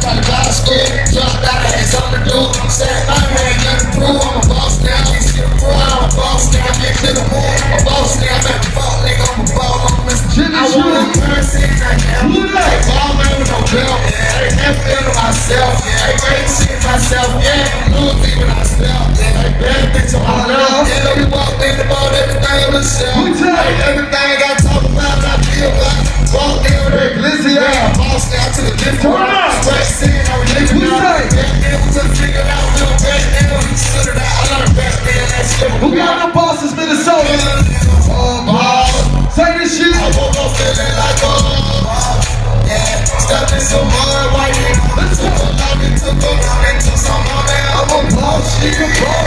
got a lot of squid, jumped out of hands on the door. Said my man, nothing prove, I'm a boss now. He's still pro, I'm a boss now. Get to the moon, I'm a boss now. I'm at the ball, nigga, I'm a ball, I'm Mr. Jimmy. I want a person I am. Look like ball man with no belt. I ain't never been to myself. I ain't ready to see myself. Yeah, I'm losing when I spell. I ain't bad bitch on my love. Yeah, let me walk in the ball, everything on the shelf. Everything I talk about, I feel like. Walk in with it. Glizzy, yeah. Boss now to the Who got the bosses, Minnesota? Oh, Bob. Say this shit. I woke up feeling like a Bob. Yeah, stepped in some mud, white nigga. Took a lot, took a lot, and took some man. I'm a boss, nigga, boss.